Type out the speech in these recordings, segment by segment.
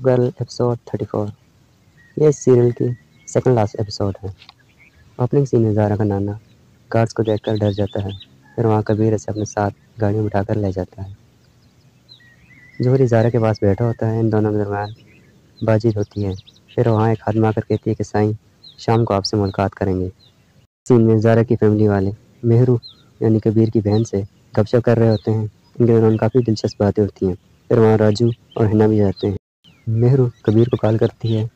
Makeup girl episode thirty four ये इस serial की सेकंड लास्ट एपिसोड है। ओपनिंग सीन में ज़ारा का नाना गार्ड्स को देखकर डर जाता है। फिर वहाँ कबीर से अपने साथ गाड़ी में उठाकर ले जाता है। जोहरी ज़ारा के पास बैठा होता है। इन दोनों के दरमियान बातचीत होती है। फिर वहाँ एक आदमी आकर कहती है कि साईं, शाम को आपसे मुलाकात करेंगे। सीन में ज़ारा की फैमिली वाले मेहरू यानी कबीर की बहन से गपशप कर रहे होते हैं। इनके दौरान काफ़ी दिलचस्प बातें होती हैं। फिर वहाँ राजू और हिना भी जाते हैं। मेहरू कबीर को कॉल करती है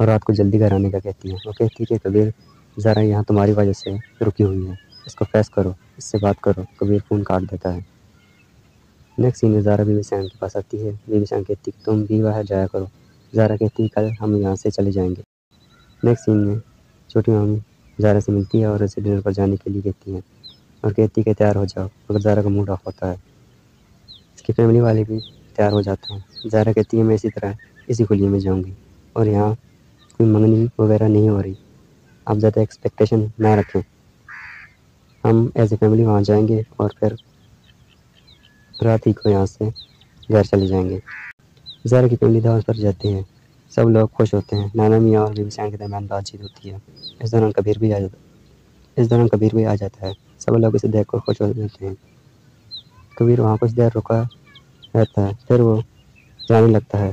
और रात को जल्दी घर आने का कहती है। वो कहती है कि कबीर, ज़रा यहाँ तुम्हारी वजह से रुकी हुई है। इसको फैस करो, इससे बात करो। कबीर फ़ोन काट देता है। नेक्स्ट सीन में ज़ारा बीबी सैन के पास आती है। बीबी सैन कहती है तुम भी बाहर जाया करो। ज़ारा कहती है कल हम यहाँ से चले जाएँगे। नेक्स्ट सीन में छोटी मामी ज़ारा से मिलती है और उसे डिनर पर जाने के लिए कहती हैं। और कहती है कि तैयार हो जाओ, मगर ज़ारा का मूड ऑफ़ होता है। इसकी फैमिली वाले भी तैयार हो जाते हैं। ज़ारा कहती है मैं इसी तरह इसी खुली में जाऊँगी। और यहाँ कोई मंगनी वगैरह नहीं हो रही। आप ज़्यादा एक्सपेक्टेशन ना रखें। हम एज ए फैमिली वहाँ जाएँगे और फिर रात ही को यहाँ से घर चले जाएँगे। ज़ारा की फैमिली दावत पर जाती है। सब लोग खुश होते हैं। नाना मियाँ और बीबी के दरमियान बातचीत होती है। इस दौरान कबीर भी आ जाता इस दौरान कबीर भी आ जाता है। सब लोग इसे देख कर खुश हो जाते हैं। कबीर वहाँ कुछ देर रुका। रहता है, फिर वो जाने लगता है,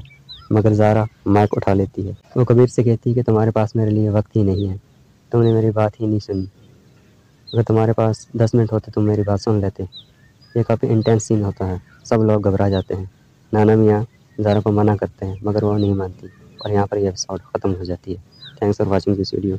मगर ज़ारा माइक उठा लेती है। वो कबीर से कहती है कि तुम्हारे पास मेरे लिए वक्त ही नहीं है, तुमने मेरी बात ही नहीं सुनी। अगर तुम्हारे पास दस मिनट होते तुम मेरी बात सुन लेते। ये काफ़ी इंटेंस सीन होता है, सब लोग घबरा जाते हैं। नाना मियाँ ज़ारा को मना करते हैं, मगर वो नहीं मानती, और यहाँ पर ये एपिसोड ख़त्म हो जाती है। Thanks for watching this video